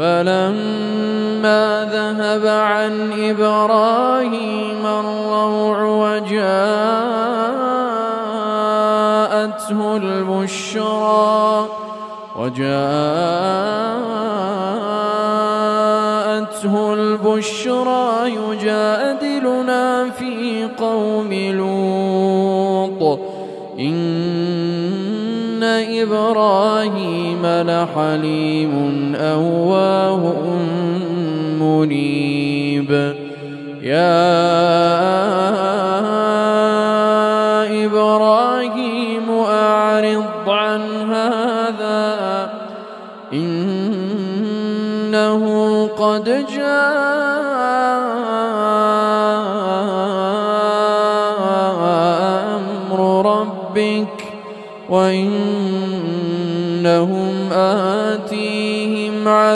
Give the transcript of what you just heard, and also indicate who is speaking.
Speaker 1: فلما ذهب عن إبراهيم الروع وجاءته البشرى وجاءته البشرى يجادلنا في قوم لوط إن إبراهيم لحليم أواه منيب. يا إبراهيم أعرض عن هذا. إنه قد جاء أمر ربك وإنهم آتيهم